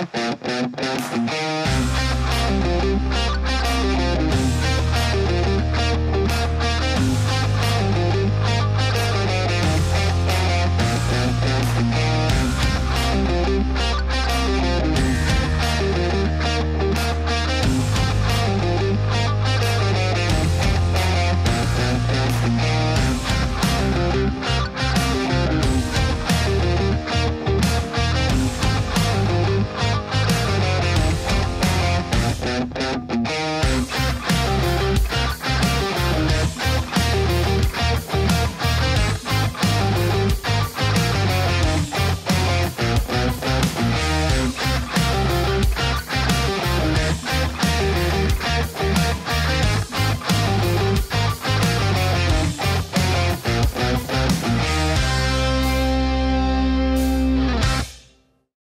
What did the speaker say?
Música